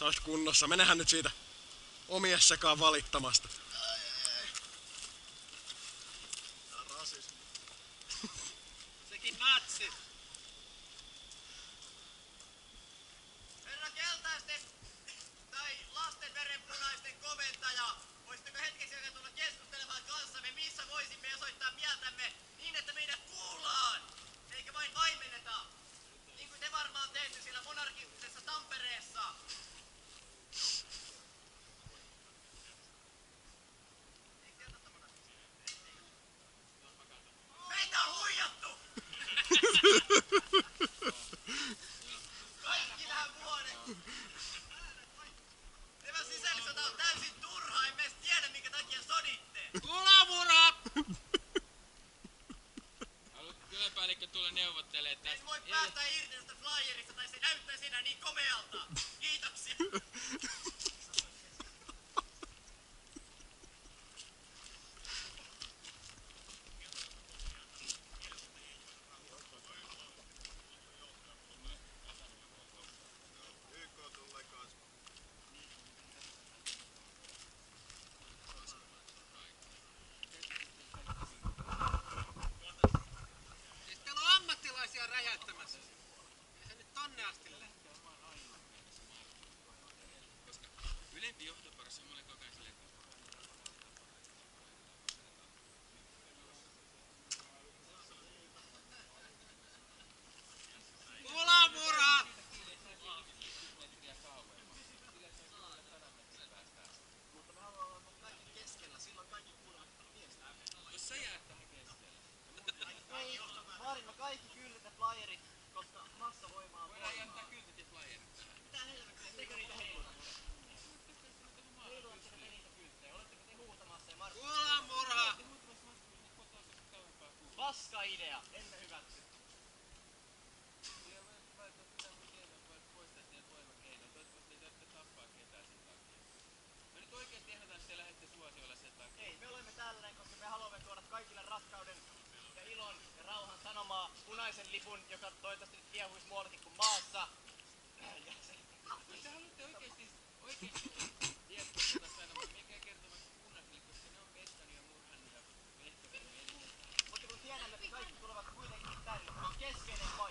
Sä oot kunnossa. Menehän nyt siitä omiessakaan valittamasta. Sekin natsi. Haluatko kyläpäällikkö tulla neuvottelemaan En voi päästä irti tästä flyerista tai se näyttäisi enää niin komealta! Kiitoksia! Siis täällä on ammattilaisia räjäyttämässä. Ei se nyt tonne asti lähde. Ylempi johtoporras on mulle koko ajan silleen, että Kulamura! jos sä jäät tähän keskelle, Ei, Kyllätä flyerit, koska massavoima on voidaan jättää kyltit ja flyerit. Mitä helvettiä, teikö niitä niitä kylttejä? Oletteko te huutamassa ja Martti? Kulamura! Paska idea, emme hyväksy. Ja mä päätän pitää mun tiedon, voit poistaa teidän voimakeinoin. Toivottavasti ei tarvitse tappaa ketään sen takia. Mä nyt oikeesti ehdotan, että te lähdette suosiolle sen takia. Ei, me olemme täällä näin, koska me haluamme tuoda kaikille rakkauden ja ilon ja rauhan sanomaa punaisen lipun, joka toivottavasti nyt kiehuisi muuallakin kuin maassa. Ja se, Jos te haluatte oikeesti, oikeesti tiedätkö tätä sanomaa, menkää kertomaan punaisille, koska ne on pettänyt ja murhannut ja mutta kun tiedämme, että kaikki tulevat kuitenkin tänne, on keskeinen paikka.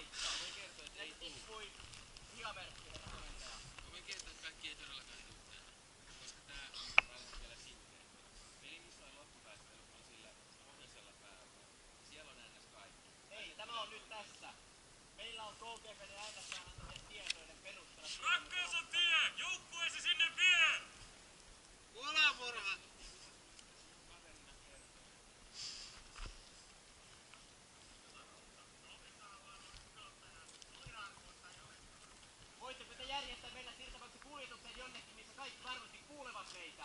Kuljetuksen jonnekin, missä kaikki varmasti kuulevat meitä?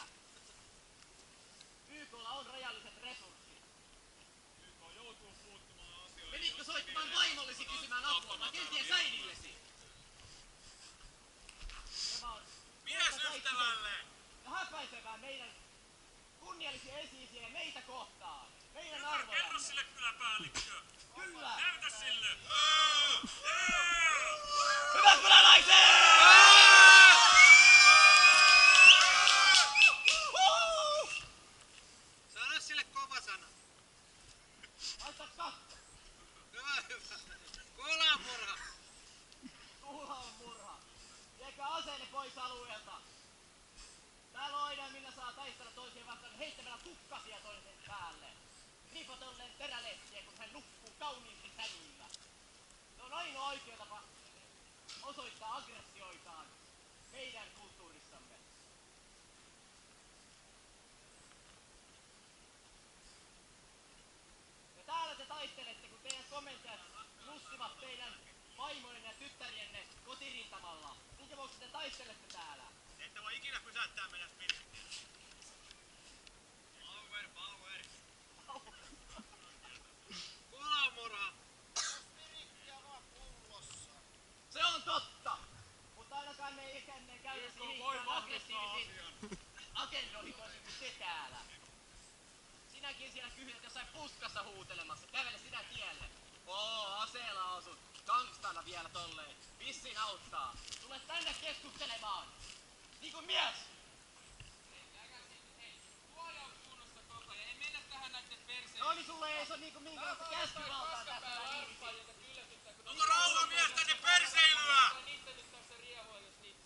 YKlla on rajalliset resurssit. YK joutuu puuttumaan asioihin. Menitkö soittamaan vaimollesi kysymään apua vai kenties äidillesi? Miesystävälle! ja häpäisevää meidän kunniallisia esi ja meitä kohtaan. Meidän Hyvä, kerro sille kyläpäällikkö! Kyllä! Näytä sille! Hyvät Aseenne pois alueelta. Täällä on millä saa taistella toisia vastaan heittämällä kukkasia toisen päälle. Ripotolleen terälehtiä, kun hän nukkuu kauniisti sängyllä. Se on ainoa oikea tapa osoittaa aggressioitaan meidän kulttuurissamme. Ja täällä te taistelette, kun teidän komentajat nussivat teidän vaimoinen ja tyttärienne kotirintamalla. Minkä vuoksi te taistelette täällä? Ette voi ikinä pysäyttää meidän spirittiä. Power, power! Kulamura! Se on totta! Mutta ainakaan me ei ikänne käydä vahvistaa aggressiivisiin agendoihin kuin te täällä. Sinäkin siellä kyhjät jossain puskassa huutelemassa. Kävele sinä tielle. Oo, aseella asut. Gangstana vielä tolleen. Vissin auttaa. Tule tänne keskustelemaan. Niinku mies! No niin sulle ei se niinku minkäänlaista käskyvaltaa tässä Onko mies tänne perseilyä? niitä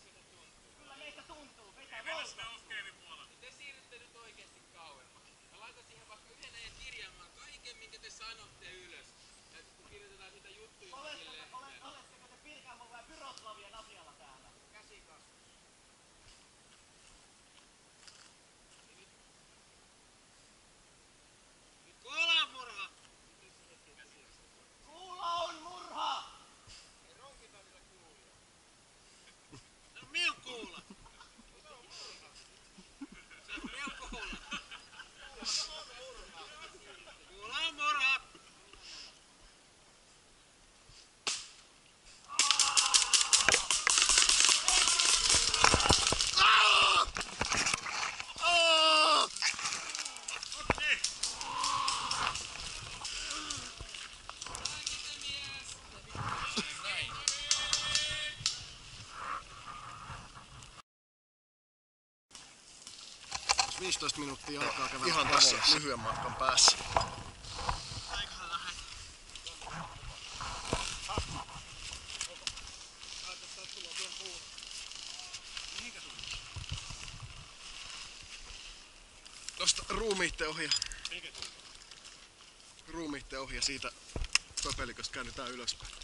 sitä tuntuu. Kyllä meistä tuntuu, meitä Mennä volta. sinne Oskeivin puolelle. Te siirrytte nyt oikeesti kauemmaksi. Mä laitan siihen vaikka yhden ajan kirjaamaan kaiken, minkä te sanotte ylös. Ja kun kirjoitetaan niitä juttuja Oletteko, sille olet, oletteko te Pirkanmaan vai Byroslavien asialla täällä? käsi kasvaa. Koolaan murha! Kuulla on murha! No miu kuulla. Se on miu kuulla. Kuulla on murha. Jos 15 minuuttia alkaa kävellä Ihan tässä lyhyen matkan päässä. Nosta ruumiitte ohi. ja- Ruumiitte ohi ja siitä pöpeliköstä käännetään ylöspäin.